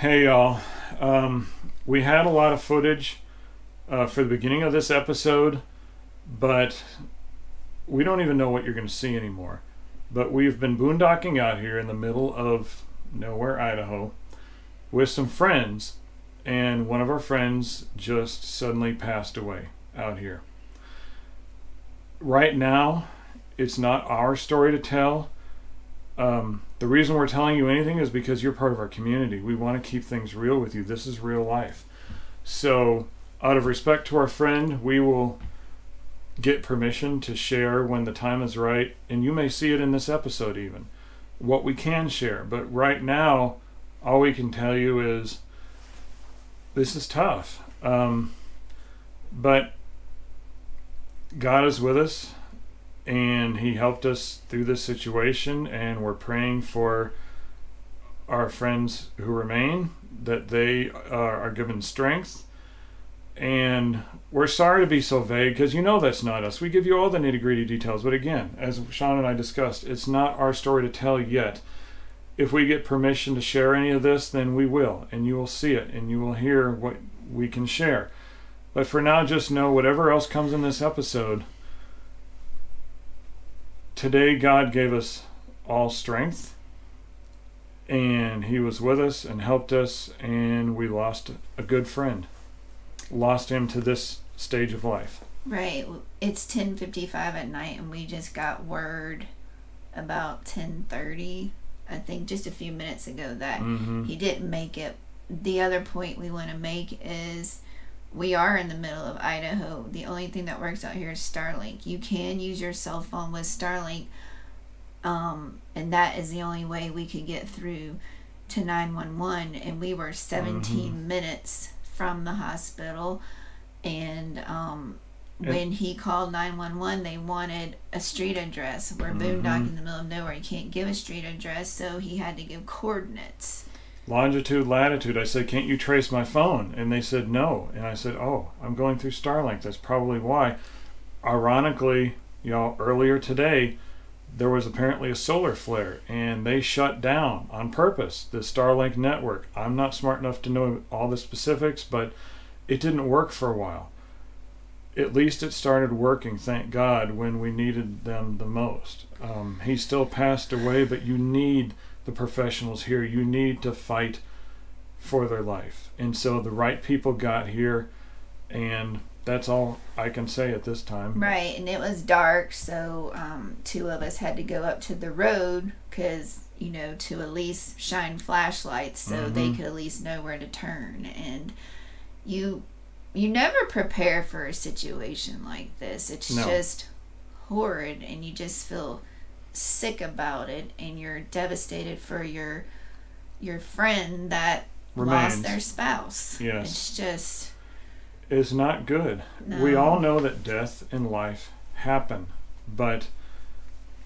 Hey, y'all. Um, we had a lot of footage uh, for the beginning of this episode, but we don't even know what you're going to see anymore. But we've been boondocking out here in the middle of nowhere, Idaho, with some friends, and one of our friends just suddenly passed away out here. Right now, it's not our story to tell. Um, the reason we're telling you anything is because you're part of our community. We want to keep things real with you. This is real life. So, out of respect to our friend, we will get permission to share when the time is right. And you may see it in this episode, even what we can share. But right now, all we can tell you is this is tough. Um, but God is with us and he helped us through this situation and we're praying for our friends who remain that they uh, are given strength. And we're sorry to be so vague because you know that's not us. We give you all the nitty-gritty details but again as sean and i discussed it's not our story to tell yet. If we get permission to share any of this then we will and you will see it and you will hear what we can share. But for now just know whatever else comes in this episode today God gave us all strength and he was with us and helped us and we lost a good friend lost him to this stage of life right it's 10:55 at night and we just got word about 10:30 I think just a few minutes ago that mm-hmm. he didn't make it the other point we want to make is we are in the middle of Idaho. The only thing that works out here is Starlink. You can use your cell phone with Starlink, um, and that is the only way we could get through to 911. And we were 17 mm-hmm. minutes from the hospital. And um, when he called 911, they wanted a street address. We're mm-hmm. boondocking in the middle of nowhere. You can't give a street address, so he had to give coordinates longitude, latitude. I said, Can't you trace my phone? And they said, No. And I said, Oh, I'm going through Starlink. That's probably why. Ironically, you know, earlier today, there was apparently a solar flare and they shut down on purpose the Starlink network. I'm not smart enough to know all the specifics, but it didn't work for a while. At least it started working, thank God, when we needed them the most. Um, he still passed away, but you need the professionals here. You need to fight for their life. And so the right people got here, and that's all I can say at this time. Right, and it was dark, so um, two of us had to go up to the road because you know to at least shine flashlights so mm-hmm. they could at least know where to turn. And you you never prepare for a situation like this. It's no. just horrid, and you just feel sick about it and you're devastated for your your friend that Remains. lost their spouse. Yes. It's just it's not good. No. We all know that death and life happen, but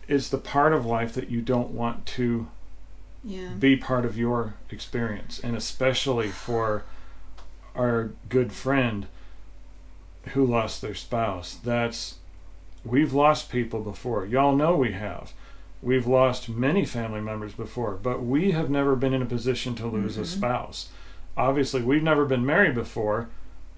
it's the part of life that you don't want to yeah. be part of your experience and especially for our good friend who lost their spouse. That's We've lost people before. Y'all know we have. We've lost many family members before, but we have never been in a position to lose mm-hmm. a spouse. Obviously, we've never been married before,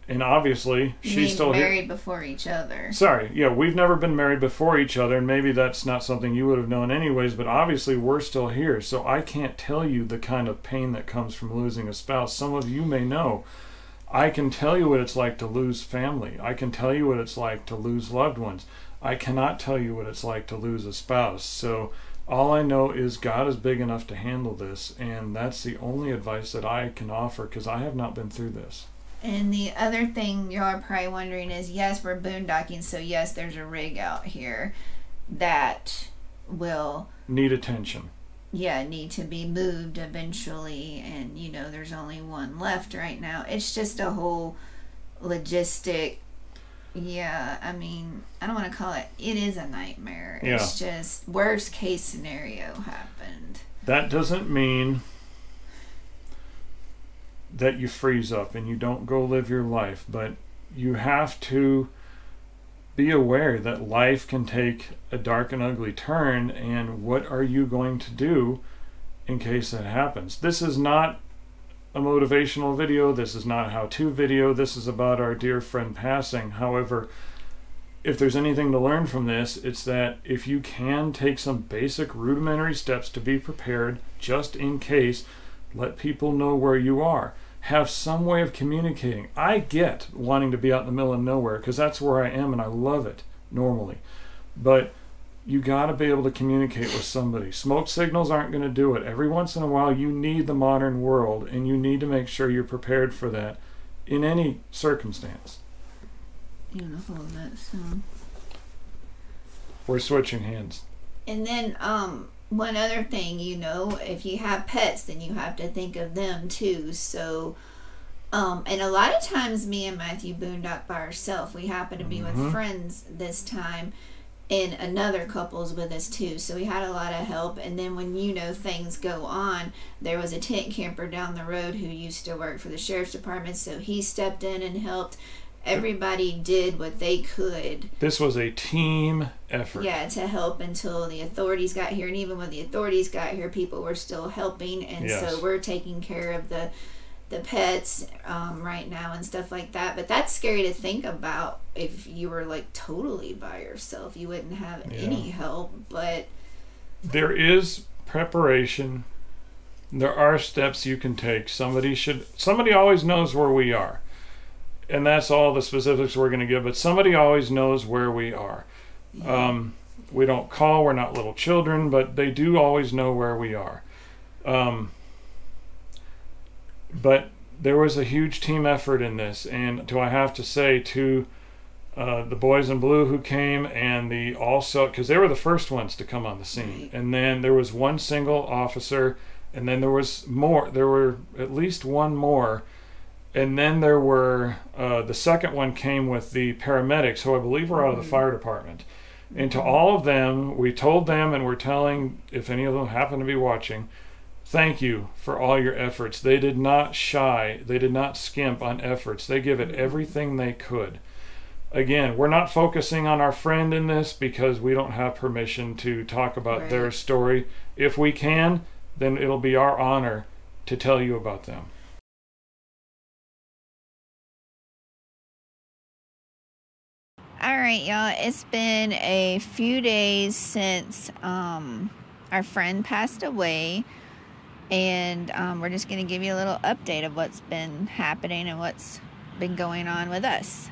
and obviously you she's still married here. before each other. Sorry, yeah, we've never been married before each other, and maybe that's not something you would have known anyways. But obviously, we're still here, so I can't tell you the kind of pain that comes from losing a spouse. Some of you may know. I can tell you what it's like to lose family. I can tell you what it's like to lose loved ones. I cannot tell you what it's like to lose a spouse. So all I know is God is big enough to handle this, and that's the only advice that I can offer because I have not been through this. And the other thing y'all are probably wondering is yes, we're boondocking, so yes, there's a rig out here that will need attention. Yeah, need to be moved eventually, and you know, there's only one left right now. It's just a whole logistic yeah, I mean, I don't want to call it. It is a nightmare. Yeah. It's just worst case scenario happened. That doesn't mean that you freeze up and you don't go live your life, but you have to be aware that life can take a dark and ugly turn and what are you going to do in case that happens? This is not a motivational video. This is not a how to video. This is about our dear friend passing. However, if there's anything to learn from this, it's that if you can take some basic rudimentary steps to be prepared just in case, let people know where you are. Have some way of communicating. I get wanting to be out in the middle of nowhere because that's where I am and I love it normally. But you got to be able to communicate with somebody. Smoke signals aren't going to do it. Every once in a while, you need the modern world and you need to make sure you're prepared for that in any circumstance. You know, hold that so. We're switching hands. And then, um, one other thing, you know, if you have pets, then you have to think of them too. So, um, and a lot of times, me and Matthew boondock by ourselves. We happen to be Mhm. with friends this time, and another couple's with us too. So we had a lot of help. And then when you know things go on, there was a tent camper down the road who used to work for the sheriff's department, so he stepped in and helped. Everybody did what they could This was a team effort. yeah to help until the authorities got here and even when the authorities got here people were still helping and Yes. so we're taking care of the the pets um, right now and stuff like that but that's scary to think about if you were like totally by yourself you wouldn't have Yeah. any help but There is preparation. There are steps you can take. Somebody should somebody always knows where we are. And that's all the specifics we're going to give, but somebody always knows where we are. Um, we don't call, we're not little children, but they do always know where we are. Um, but there was a huge team effort in this, and do I have to say to uh, the boys in blue who came and the also because they were the first ones to come on the scene, and then there was one single officer, and then there was more. There were at least one more. And then there were uh, the second one came with the paramedics, who I believe were out of the Mhm. fire department. And to all of them, we told them, and we're telling if any of them happen to be watching, thank you for all your efforts. They did not shy, they did not skimp on efforts. They give it everything they could. Again, we're not focusing on our friend in this because we don't have permission to talk about their story. If we can, then it'll be our honor to tell you about them. all right y'all it's been a few days since um, our friend passed away and um, we're just going to give you a little update of what's been happening and what's been going on with us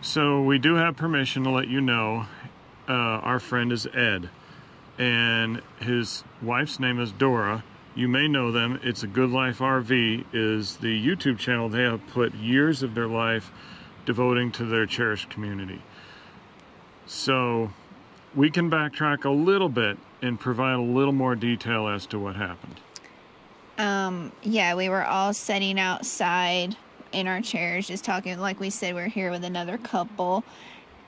So we do have permission to let you know uh, our friend is Ed, and his wife's name is Dora. You may know them. It's a Good Life RV is the YouTube channel they have put years of their life devoting to their cherished community. So we can backtrack a little bit and provide a little more detail as to what happened. Um, yeah, we were all sitting outside in our chairs, just talking. Like we said, we're here with another couple,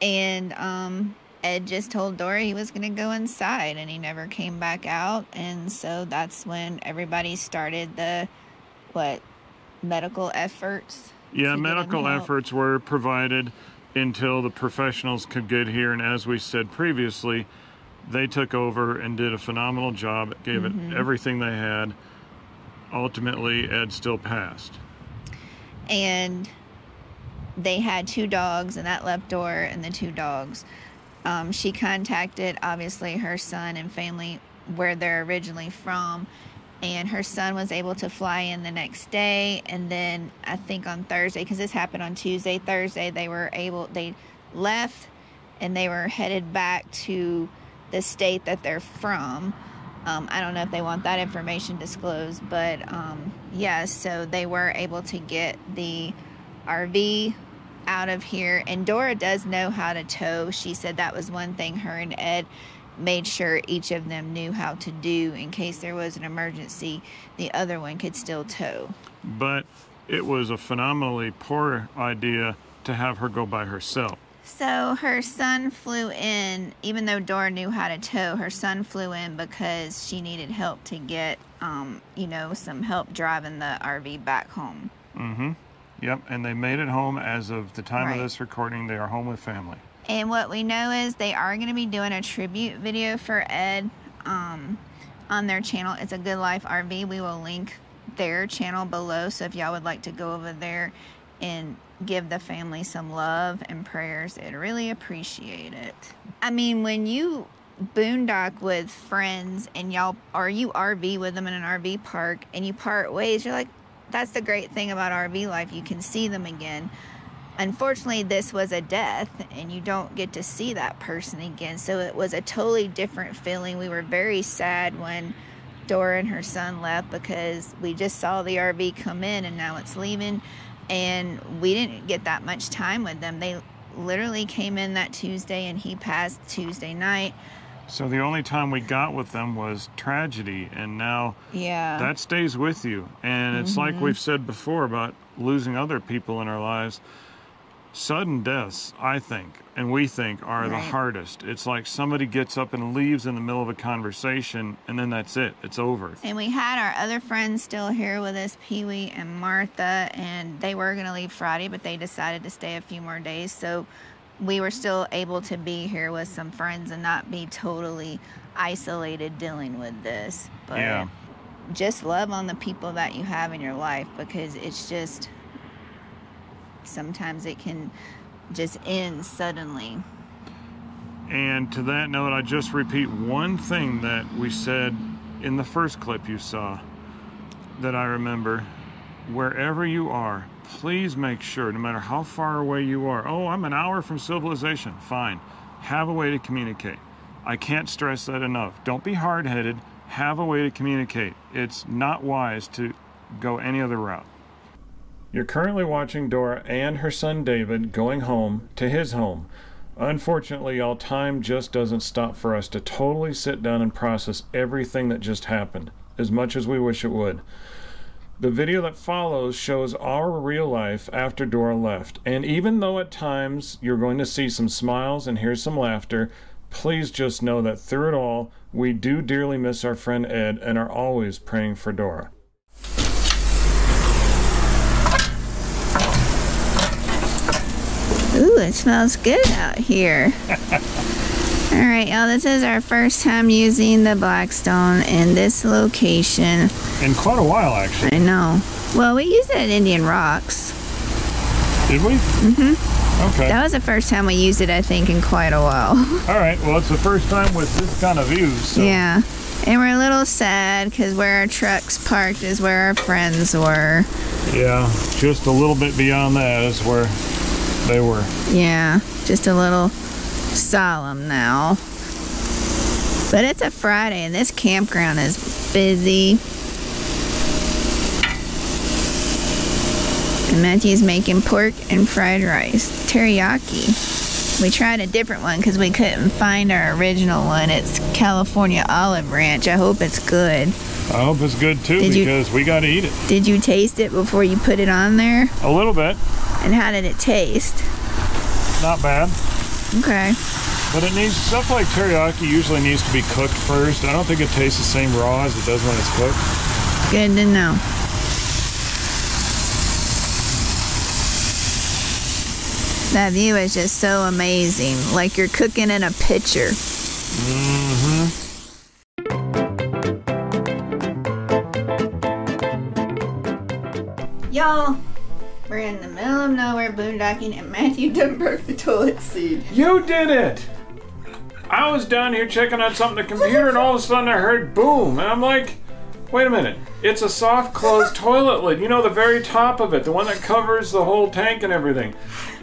and um, Ed just told Dora he was going to go inside, and he never came back out. And so that's when everybody started the what medical efforts. Yeah, medical efforts were provided until the professionals could get here. And as we said previously, they took over and did a phenomenal job, gave Mhm. it everything they had. Ultimately, Ed still passed. and they had two dogs and that left Dora and the two dogs. Um, she contacted obviously her son and family where they're originally from, and her son was able to fly in the next day. And then I think on Thursday, because this happened on Tuesday, Thursday they were able they left and they were headed back to the state that they're from. Um, I don't know if they want that information disclosed, but um, yeah, so they were able to get the RV out of here. And Dora does know how to tow. She said that was one thing her and Ed made sure each of them knew how to do in case there was an emergency. The other one could still tow. But it was a phenomenally poor idea to have her go by herself. So her son flew in, even though Dora knew how to tow, her son flew in because she needed help to get, um, you know, some help driving the RV back home. Mm-hmm. Yep, and they made it home as of the time Right. of this recording. They are home with family. And what we know is they are going to be doing a tribute video for Ed um, on their channel. It's a Good Life RV. We will link their channel below. So if y'all would like to go over there and give the family some love and prayers, I'd really appreciate it. I mean, when you boondock with friends and y'all or you RV with them in an RV park and you part ways, you're like, that's the great thing about RV life. You can see them again. Unfortunately, this was a death and you don't get to see that person again. So it was a totally different feeling. We were very sad when Dora and her son left because we just saw the RV come in and now it's leaving and we didn't get that much time with them. They literally came in that Tuesday and he passed Tuesday night. So the only time we got with them was tragedy, and now yeah, that stays with you. And it's mm-hmm. like we've said before about losing other people in our lives. Sudden deaths, I think, and we think, are right. the hardest. It's like somebody gets up and leaves in the middle of a conversation, and then that's it. It's over. And we had our other friends still here with us, Pee Wee and Martha, and they were going to leave Friday, but they decided to stay a few more days. So we were still able to be here with some friends and not be totally isolated dealing with this. But yeah. just love on the people that you have in your life because it's just sometimes it can just end suddenly. And to that note, I just repeat one thing that we said in the first clip you saw that I remember. Wherever you are, please make sure, no matter how far away you are, oh, I'm an hour from civilization, fine. Have a way to communicate. I can't stress that enough. Don't be hard headed. Have a way to communicate. It's not wise to go any other route. You're currently watching Dora and her son David going home to his home. Unfortunately, y'all, time just doesn't stop for us to totally sit down and process everything that just happened, as much as we wish it would. The video that follows shows our real life after Dora left. And even though at times you're going to see some smiles and hear some laughter, please just know that through it all, we do dearly miss our friend Ed and are always praying for Dora. It smells good out here. All right, y'all, this is our first time using the Blackstone in this location. In quite a while, actually. I know. Well, we used it at Indian Rocks. Did we? Mm-hmm. Okay. That was the first time we used it, I think, in quite a while. All right, well, it's the first time with this kind of views. So. Yeah. And we're a little sad because where our truck's parked is where our friends were. Yeah, just a little bit beyond that is where they were. Yeah, just a little solemn now. But it's a Friday and this campground is busy. And Matthew's making pork and fried rice. Teriyaki. We tried a different one because we couldn't find our original one. It's California Olive Ranch. I hope it's good. I hope it's good too did because you, we got to eat it. Did you taste it before you put it on there? A little bit. And how did it taste? Not bad. Okay. But it needs stuff like teriyaki usually needs to be cooked first. I don't think it tastes the same raw as it does when it's cooked. Good to know. That view is just so amazing. Like you're cooking in a pitcher. Mm-hmm. Y'all, we're in the middle of nowhere boondocking, and Matthew broke the toilet seat. You did it! I was down here checking on something on the computer, and all of a sudden I heard boom, and I'm like, wait a minute. It's a soft closed toilet lid. You know, the very top of it, the one that covers the whole tank and everything.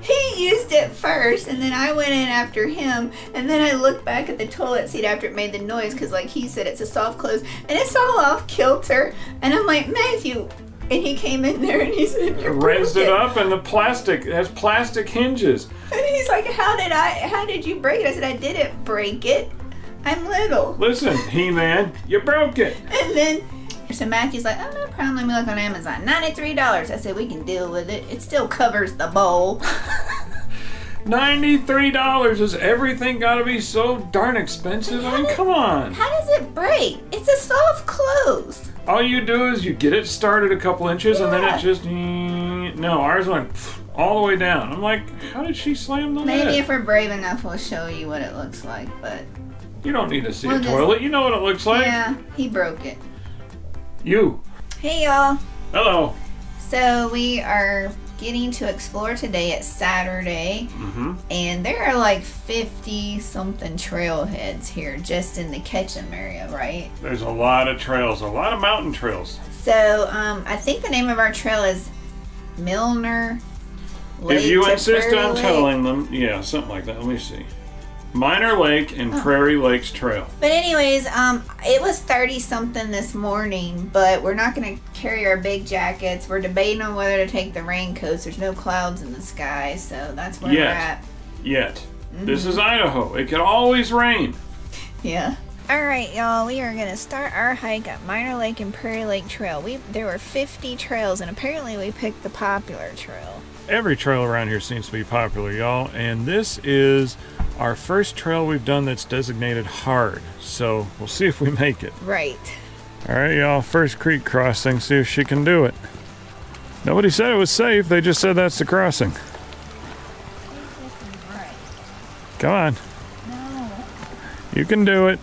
He used it first, and then I went in after him, and then I looked back at the toilet seat after it made the noise, because, like he said, it's a soft close, and it's all off kilter. And I'm like, Matthew, and he came in there and he said, "You raised it up, and the plastic it has plastic hinges." And he's like, "How did I? How did you break it?" I said, "I didn't break it. I'm little." Listen, He-Man, you broke it. And then so Matthew's like, "Oh no problem. Let me look on Amazon. Ninety-three dollars." I said, "We can deal with it. It still covers the bowl." Ninety-three dollars is everything got to be so darn expensive? I mean, come on. How does it break? It's a soft close all you do is you get it started a couple inches yeah. and then it just no ours went all the way down i'm like how did she slam the maybe lid? if we're brave enough we'll show you what it looks like but you don't need to see we'll a just, toilet you know what it looks like yeah he broke it you Hey y'all. Hello. So we are getting to explore today. It's Saturday, Mm-hmm. and there are like 50 something trailheads here just in the Ketchum area, right? There's a lot of trails, a lot of mountain trails. So um, I think the name of our trail is Milner Lake if you insist on telling them, yeah, something like that. Let me see. Miner Lake and Oh. Prairie Lakes Trail. But anyways, um, it was 30 something this morning, but we're not going to carry our big jackets. We're debating on whether to take the raincoats. There's no clouds in the sky, so that's where we're Yet. at. Yet. This Mm-hmm. is Idaho. It can always rain. Yeah. All right, y'all. We are gonna start our hike at Miner Lake and Prairie Lake Trail. We there were 50 trails, and apparently we picked the popular trail. Every trail around here seems to be popular, y'all. And this is our first trail we've done that's designated hard. So we'll see if we make it. Right. All right, y'all. First creek crossing. See if she can do it. Nobody said it was safe. They just said that's the crossing. Right. Come on. No. You can do it.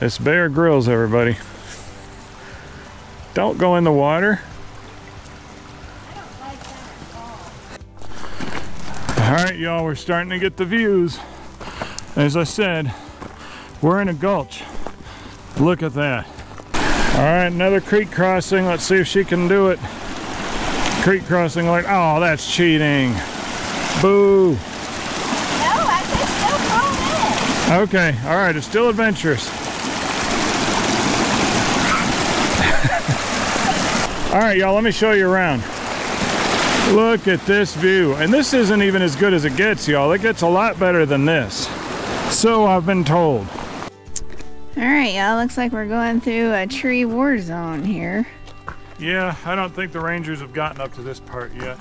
It's Bear Grylls, everybody. Don't go in the water. All. Right, y'all, we're starting to get the views. As I said, we're in a gulch. Look at that. All right, another creek crossing. Let's see if she can do it. Creek crossing, like, oh, that's cheating. Boo. No, I can still fall in. Okay, all right, it's still adventurous. all right, y'all, let me show you around. Look at this view. And this isn't even as good as it gets, y'all. It gets a lot better than this. So I've been told. All right, y'all. Looks like we're going through a tree war zone here. Yeah, I don't think the Rangers have gotten up to this part yet.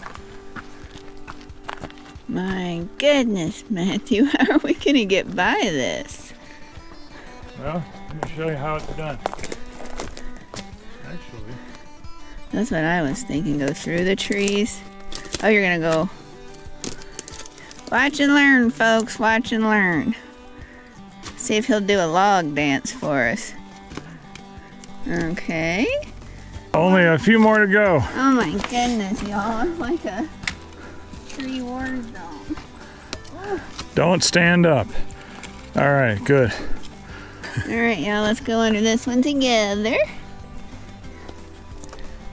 My goodness, Matthew, how are we gonna get by this? Well, let me show you how it's done. Actually, That's what I was thinking. Go through the trees. Oh, you're gonna go. Watch and learn, folks. Watch and learn. See if he'll do a log dance for us. Okay. only a few more to go. Oh my goodness, y'all. It's like a three war zone. Don't stand up. All right, good. Alright, y'all, let's go under this one together.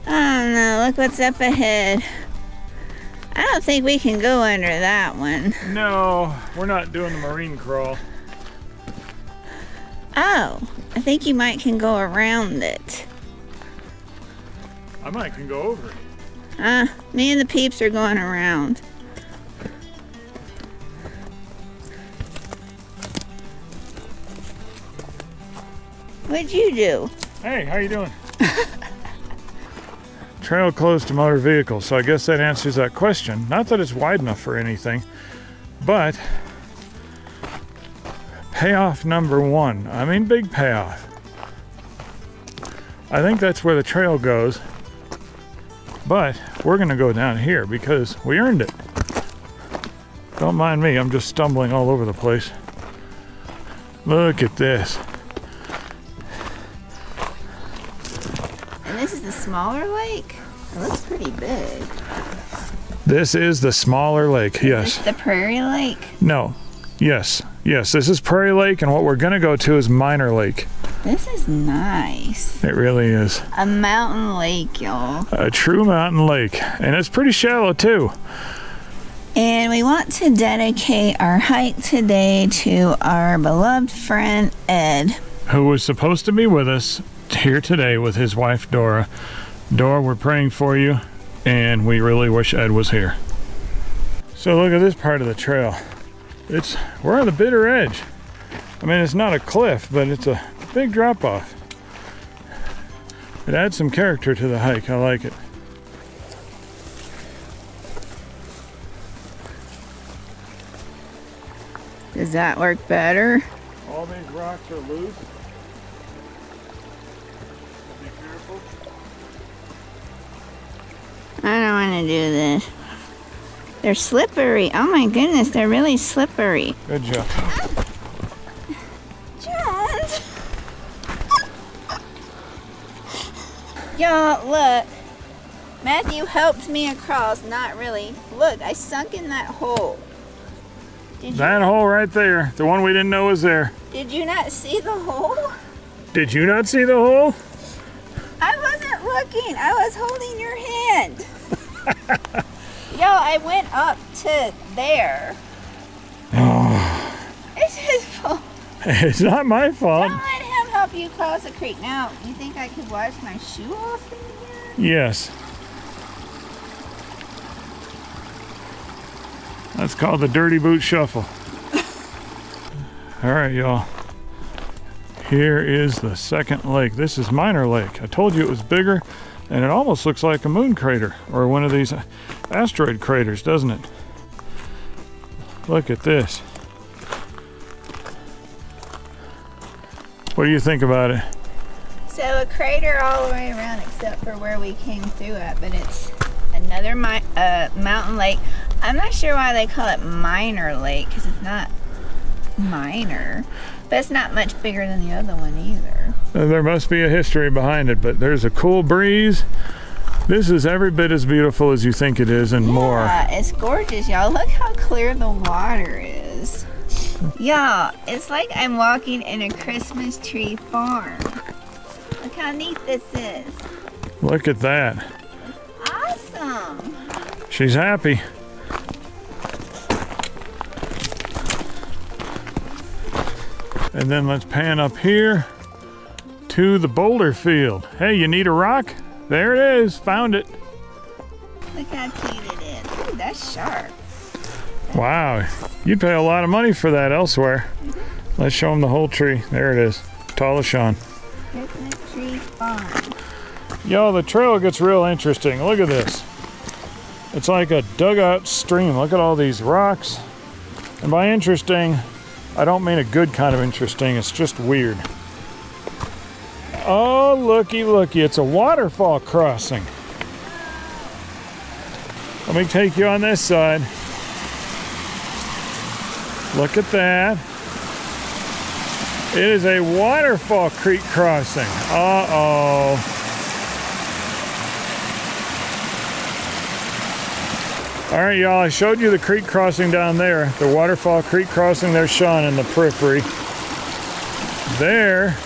Oh no, look what's up ahead. Don't think we can go under that one. No, we're not doing the marine crawl. Oh, I think you might can go around it. I might can go over it. Uh, me and the peeps are going around. What'd you do? Hey, how you doing? Trail closed to motor vehicles, so I guess that answers that question. Not that it's wide enough for anything, but payoff number one. I mean, big payoff. I think that's where the trail goes, but we're gonna go down here because we earned it. Don't mind me, I'm just stumbling all over the place. Look at this. Smaller lake? It looks pretty big. This is the smaller lake, yes. The Prairie Lake. No. Yes. Yes. This is Prairie Lake, and what we're going to go to is Miner Lake. This is nice. It really is. A mountain lake, y'all. A true mountain lake. And it's pretty shallow, too. And we want to dedicate our hike today to our beloved friend Ed. Who was supposed to be with us here today with his wife, Dora. Dora, we're praying for you, and we really wish Ed was here. So look at this part of the trail. It's we're on the bitter edge. I mean, it's not a cliff, but it's a big drop off. It adds some character to the hike. I like it. Does that work better? All these rocks are loose. I don't want to do this. They're slippery. Oh my goodness, they're really slippery. Good job. John! Y'all, look. Matthew helped me across. Not really. Look, I sunk in that hole. Did that you, hole right there. The one we didn't know was there. Did you not see the hole? Did you not see the hole? I wasn't looking. I was holding your hand. Yo, I went up to there. Oh. It's his fault. It's not my fault. Don't let him help you cross the creek. Now, you think I could wash my shoe off in here? Yes. That's called the dirty boot shuffle. All right, y'all. Here is the second lake. This is Miner Lake. I told you it was bigger, and it almost looks like a moon crater or one of these asteroid craters, doesn't it? Look at this. What do you think about it? So a crater all the way around except for where we came through at, but it's another uh, mountain lake. I'm not sure why they call it Miner Lake because it's not minor, but it's not much bigger than the other one either. Uh, there must be a history behind it, but there's a cool breeze. This is every bit as beautiful as you think it is and yeah, more. It's gorgeous, y'all. Look how clear the water is. Y'all, it's like I'm walking in a Christmas tree farm. Look how neat this is. Look at that. It's awesome. She's happy. And then let's pan up here to the boulder field. Hey, you need a rock? There it is. Found it. Look how cute it is. Ooh, that's sharp. Wow. You'd pay a lot of money for that elsewhere. Mm -hmm. Let's show them the whole tree. There it is. Tall as Sean. tree farm. Yo, the trail gets real interesting. Look at this. It's like a dugout stream. Look at all these rocks. And by interesting, I don't mean a good kind of interesting, it's just weird. Oh, looky, looky, it's a waterfall crossing. Let me take you on this side. Look at that. It is a waterfall creek crossing. Uh-oh. All right, y'all, I showed you the creek crossing down there, the Waterfall Creek crossing. there, Sean in the periphery. There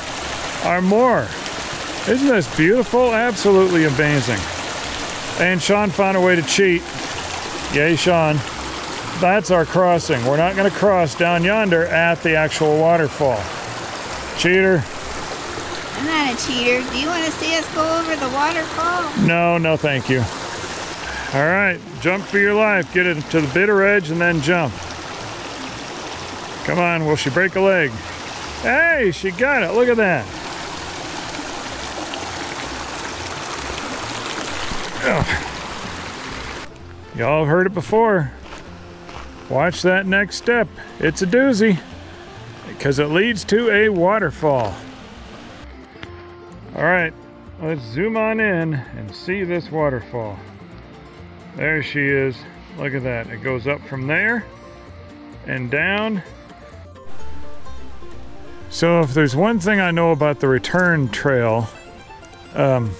are more. Isn't this beautiful? Absolutely amazing. And Sean found a way to cheat. Yay, Sean. That's our crossing. We're not going to cross down yonder at the actual waterfall. Cheater. I'm not a cheater. Do you want to see us go over the waterfall? No, no, thank you. All right, jump for your life. Get it to the bitter edge and then jump. Come on, will she break a leg? Hey, she got it. Look at that. Y'all have heard it before. Watch that next step. It's a doozy because it leads to a waterfall. All right, let's zoom on in and see this waterfall. There she is. Look at that. It goes up from there and down. So if there's one thing I know about the return trail, um,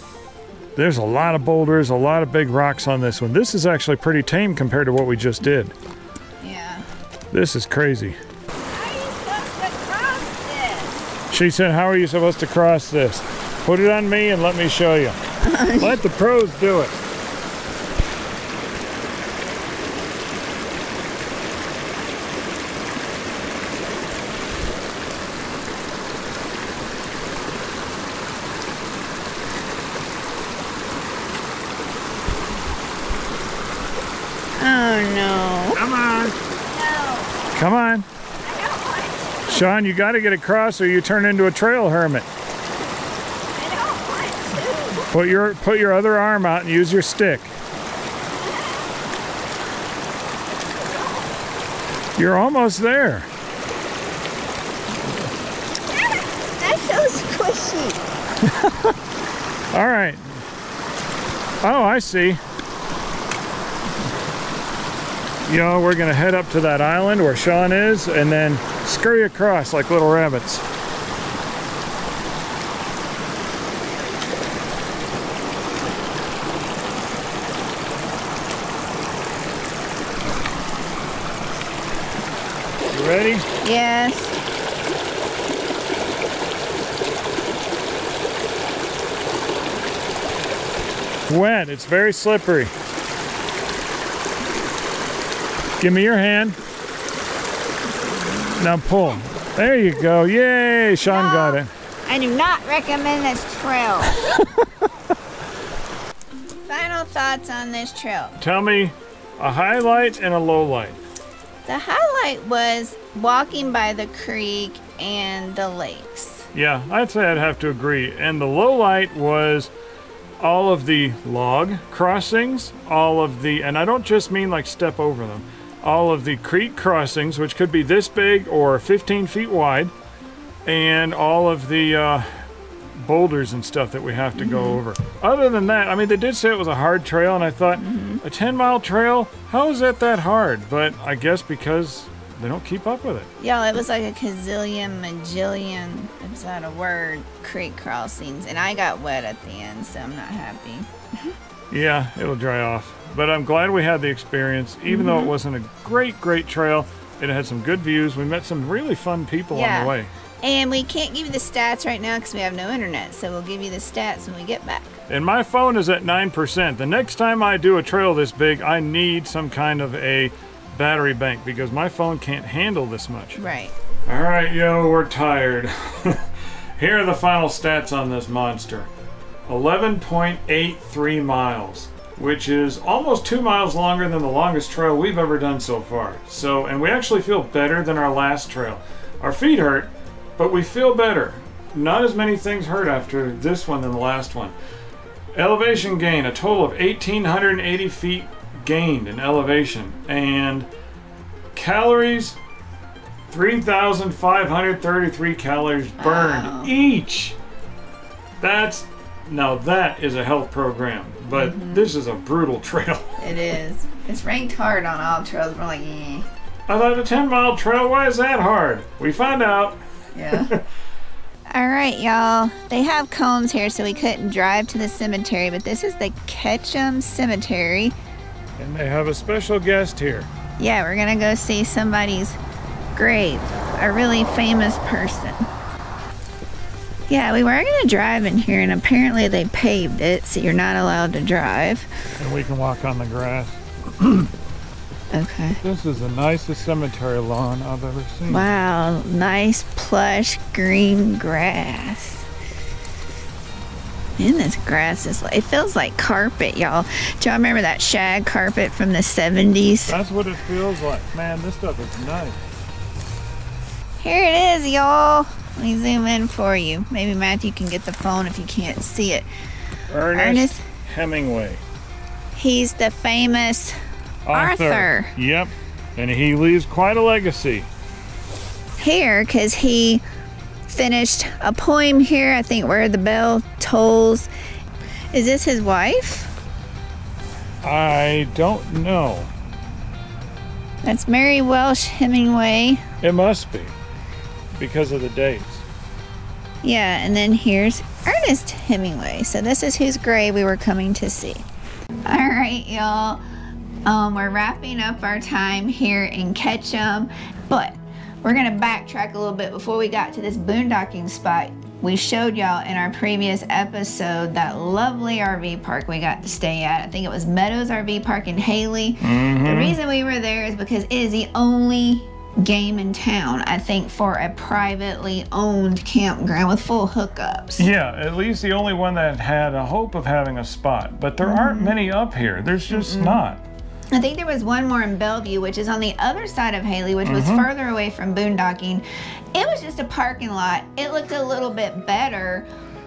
there's a lot of boulders, a lot of big rocks on this one. This is actually pretty tame compared to what we just did. Yeah. This is crazy. How are you supposed to cross this? She said, how are you supposed to cross this? Put it on me and let me show you. let the pros do it. Come on. No. Come on. Sean, you got to get across or you turn into a trail hermit. Put your put your other arm out and use your stick. You're almost there. That's so squishy. All right. Oh, I see you know, we're gonna head up to that island where Sean is and then scurry across like little rabbits. You ready? Yes. Wet, it's very slippery. Give me your hand. Now pull. There you go. Yay! Sean No. got it. I do not recommend this trail. Final thoughts on this trail. Tell me a highlight and a low light. The highlight was walking by the creek and the lakes. Yeah, I'd say I'd have to agree. And the low light was all of the log crossings, all of the, and I don't just mean like step over them, all of the creek crossings, which could be this big or 15 feet wide, and all of the uh, boulders and stuff that we have to go over. Other than that, I mean, they did say it was a hard trail, and I thought, a 10 mile trail, how is that that hard? But I guess because they don't keep up with it. Y'all, it was like a gazillion, majillion, is that a word, creek crossings. And I got wet at the end, so I'm not happy. Yeah, it'll dry off. But I'm glad we had the experience, even though it mm-hmm. wasn't a great, great trail. It had some good views. We met some really fun people on the way. And we can't give you the stats right now because we have no internet, so we'll give you the stats when we get back. And my phone is at 9%. The next time I do a trail this big, I need some kind of a battery bank because my phone can't handle this much. Right. All right, yo, we're tired. Here are the final stats on this monster 11.83 miles, which is almost two miles longer than the longest trail we've ever done so far. So, and we actually feel better than our last trail. Our feet hurt, but we feel better. Not as many things hurt after this one than the last one. Elevation gain, a total of 1,880 feet gained in elevation. And calories 3,533 calories burned Wow. each. That's now that is a health program, but this is a brutal trail. It is. It's ranked hard on AllTrails. We're like, eh. I thought a 10 mile trail, why is that hard? We find out. Yeah. All right, y'all. They have cones here, so we couldn't drive to the cemetery, but this is the Ketchum Cemetery. And they have a special guest here. Yeah, we're gonna go see somebody's grave, a really famous person. Yeah, we were gonna drive in here, and apparently they paved it, so you're not allowed to drive. And we can walk on the grass. Okay. This is the nicest cemetery lawn I've ever seen. Wow, nice plush green grass. And this grass is like, it feels like carpet, y'all. Do y'all remember that shag carpet from the 70s? That's what it feels like. Man, this stuff is nice. Here it is, y'all. Let me zoom in for you. Maybe Matthew can get the phone if you can't see it. Ernest, Ernest. Hemingway. He's the famous Arthur. Yep. And he leaves quite a legacy. here because he finished a poem here, I think, where the bell tolls. Is this his wife? I don't know. That's Mary Welsh Hemingway. It must be because of the dates. Yeah, and then here's Ernest Hemingway. So this is whose grave we were coming to see. All right, y'all. Um, we're wrapping up our time here in Ketchum, but we're gonna backtrack a little bit before we got to this boondocking spot. We showed y'all in our previous episode that lovely RV park we got to stay at. I think it was Meadows RV Park in Hailey. The reason we were there is because it is the only game in town, I think, for a privately owned campground with full hookups. Yeah, at least the only one that had a hope of having a spot. But there aren't mm-hmm. many up here. There's just not. I think there was one more in Bellevue, which is on the other side of Hailey, which was mm-hmm. further away from boondocking. It was just a parking lot. It looked a little bit better,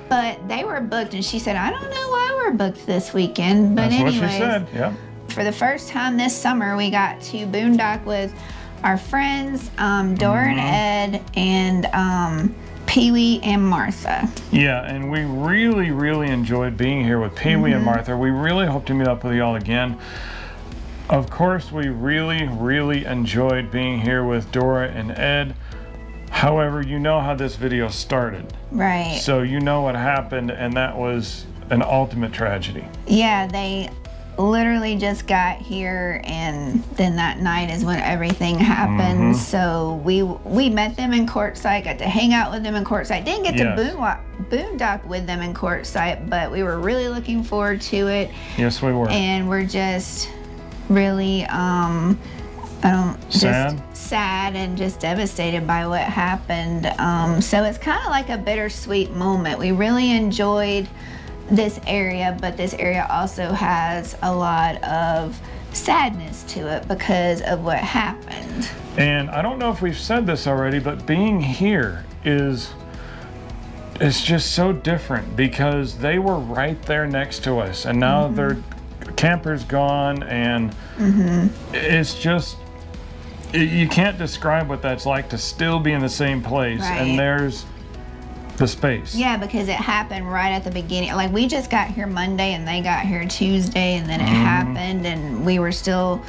but they were booked, and she said, "I don't know why we're booked this weekend." But That's anyways, what she said. Yep. for the first time this summer, we got to boondock with our friends, um, Dora and Ed, and um, Pee Wee and Martha. Yeah, and we really, really enjoyed being here with Pee Wee and Martha. We really hope to meet up with y'all again. Of course, we really, really enjoyed being here with Dora and Ed. However, you know how this video started. Right. So you know what happened, and that was an ultimate tragedy. Yeah, they literally just got here and then that night is when everything happened. Mhm. So we we met them in Quartzsite, got to hang out with them in Quartzsite. Didn't get Yes. to boonwalk, boondock with them in Quartzsite, but we were really looking forward to it Yes, we were. and we're just really um I don't Sad? just sad and just devastated by what happened. Um, so it's kind of like a bittersweet moment. We really enjoyed this area, but this area also has a lot of sadness to it because of what happened. And I don't know if we've said this already, but being here is it's just so different because they were right there next to us and now Mm-hmm. their camper's gone and Mm-hmm. it's just y- you can't describe what that's like to still be in the same place Right. and there's the space. Yeah, because it happened right at the beginning. Like we just got here Monday and they got here Tuesday and then it happened and we were still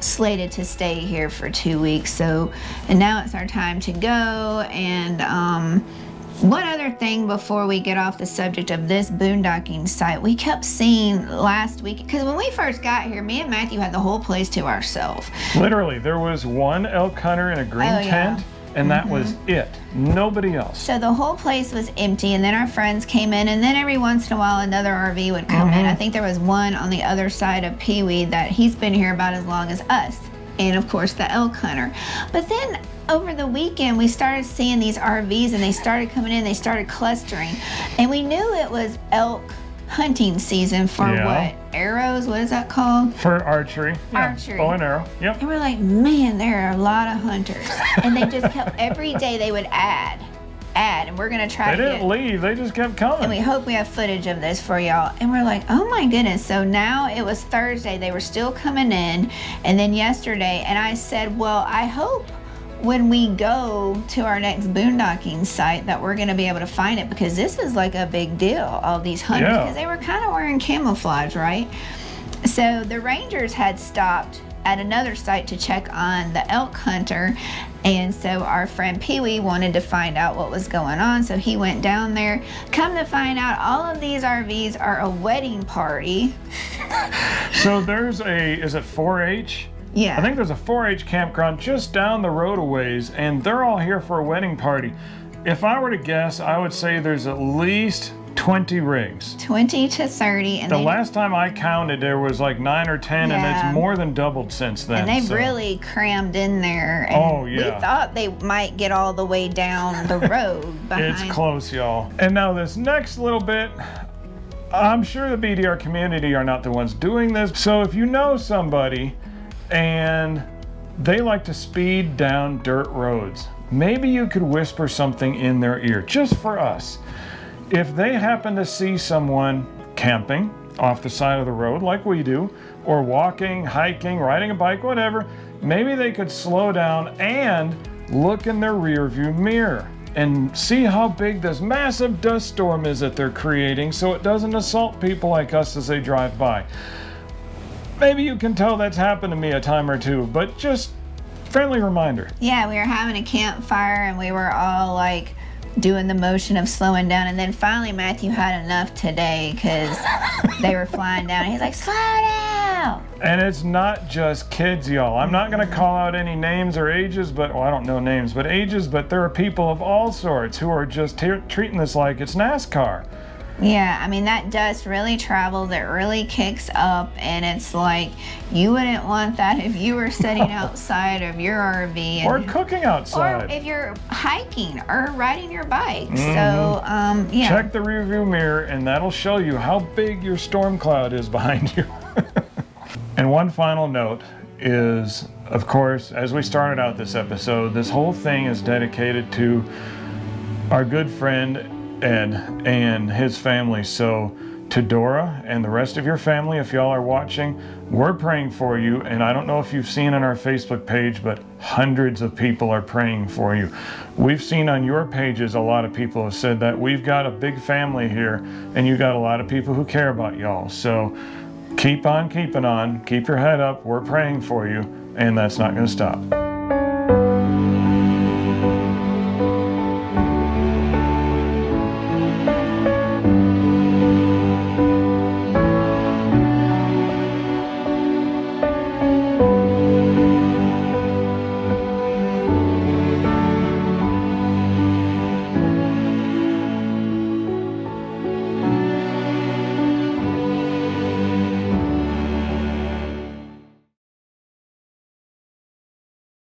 slated to stay here for two weeks. So and now it's our time to go and um one other thing before we get off the subject of this boondocking site, we kept seeing last week because when we first got here, me and Matthew had the whole place to ourselves. Literally, there was one elk hunter in a green Oh, yeah. And that mm-hmm. was it. Nobody else. So the whole place was empty, and then our friends came in, and then every once in a while another RV would come in. Mm-hmm. I think there was one on the other side of Pee Wee that he's been here about as long as us, and of course the elk hunter. But then over the weekend we started seeing these RVs, and they started coming in, they started clustering, and we knew it was elk hunting season for Yeah. what arrows? What is that called? For archery. Yeah, Archery. Bow and arrow. Yep. And we're like, man, there are a lot of hunters, and they just kept every day they would add, add, and we're gonna try They to didn't get. leave, they just kept coming. And we hope we have footage of this for y'all. And we're like, oh my goodness. So now it was Thursday. They were still coming in. And then yesterday, and I said, well, I hope when we go to our next boondocking site that we're going to be able to find it because this is like a big deal, all these hunters, Yeah. because they were kind of wearing camouflage, right? So the rangers had stopped at another site to check on the elk hunter. And so our friend Pee Wee wanted to find out what was going on. So he went down there. Come to find out, all of these RVs are a wedding party. So there's a, is it 4 H? Yeah. I think there's a 4 H campground just down the road a ways, and they're all here for a wedding party. If I were to guess, I would say there's at least 20 rigs. 20 to 30. And The last time I counted, there was like nine or 10, and it's more than doubled since then. and they've so- really crammed in there. And Oh, yeah. We thought they might get all the way down the road. It's close, y'all. And now this next little bit, I'm sure the BDR community are not the ones doing this. So if you know somebody and they like to speed down dirt roads, maybe you could whisper something in their ear just for us. If they happen to see someone camping off the side of the road like we do, or walking, hiking, riding a bike, whatever, maybe they could slow down and look in their rear view mirror and see how big this massive dust storm is that they're creating so it doesn't assault people like us as they drive by. Maybe you can tell that's happened to me a time or two, but just friendly reminder. Yeah, we were having a campfire and we were all like doing the motion of slowing down. And then finally, Matthew had enough today because they were flying down. He's like, slow down. And it's not just kids, y'all. I'm not going to call out any names or ages, but well, I don't know names, but ages, but there are people of all sorts who are just treating this like it's NASCAR. Yeah, I mean, that dust really travels, it really kicks up, and it's like you wouldn't want that if you were sitting outside of your RV. Or cooking outside. or if you're hiking or riding your bike. So, um, yeah. Check the rear view mirror, and that'll show you how big your storm cloud is behind you. and one final note is, of course, as we started out this episode, this whole thing is dedicated to our good friend Ed and his family. So, to Dora and the rest of your family, if y'all are watching, we're praying for you. And I don't know if you've seen on our Facebook page, but hundreds of people are praying for you. We've seen on your pages a lot of people have said that we've got a big family here, and you got a lot of people who care about y'all. So, keep on keeping on, keep your head up. We're praying for you, and that's not going to stop.